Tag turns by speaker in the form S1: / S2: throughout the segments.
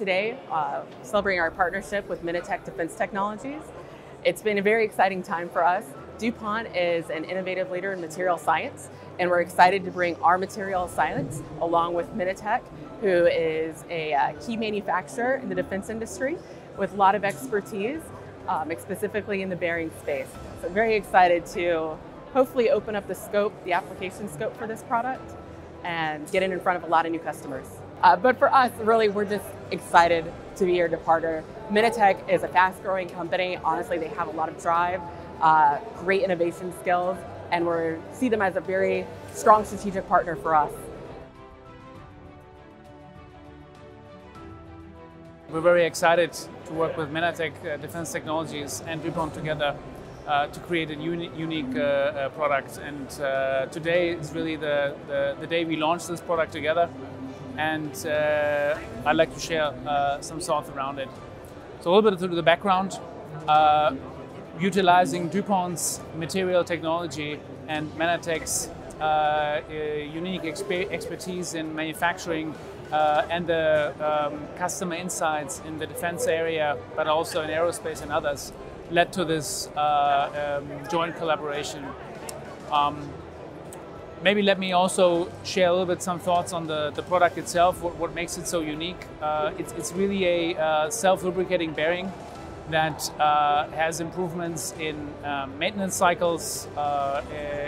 S1: today, uh, celebrating our partnership with Menatek Defense Technologies. It's been a very exciting time for us. DuPont is an innovative leader in material science, and we're excited to bring our material science along with Menatek, who is a uh, key manufacturer in the defense industry with a lot of expertise, um, specifically in the bearing space. So very excited to hopefully open up the scope, the application scope for this product, and get it in front of a lot of new customers. Uh, but for us, really, we're just excited to be to partner. Menatek is a fast growing company. Honestly, they have a lot of drive, uh, great innovation skills, and we see them as a very strong strategic partner for us.
S2: We're very excited to work with Menatek uh, Defense Technologies and DuPont together uh, to create a uni unique uh, uh product. And uh, today is really the, the, the, day we launched this product together. And uh, I'd like to share some thoughts around it. So a little bit of the background. utilizing DuPont's material technology and Menatek's unique exper expertise in manufacturing uh, and the um, customer insights in the defense area, but also in aerospace and others, led to this uh, um, joint collaboration. Um, maybe let me also share a little bit some thoughts on the, the product itself, what, what makes it so unique. Uh, it's, it's really a uh, self-lubricating bearing that uh, has improvements in um, maintenance cycles. Uh,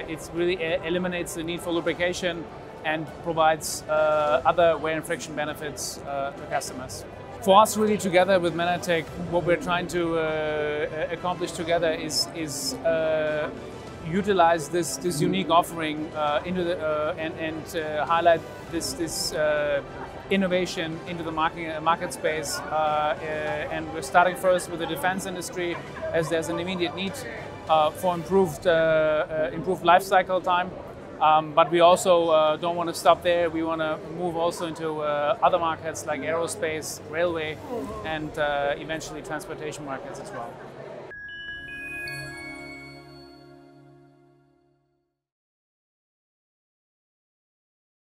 S2: it really eliminates the need for lubrication and provides uh, other wear and friction benefits uh, to customers for us really together with Menatek, what we're trying to accomplish together is, is utilize this, this unique offering uh, into the, uh, and, and uh, highlight this, this uh, innovation into the market, market space. and we're starting first with the defense industry as there's an immediate need for improved, improved life cycle time. Um, but we also uh, don't want to stop there. We want to move also into uh, other markets like aerospace, railway, and uh, eventually transportation markets as well.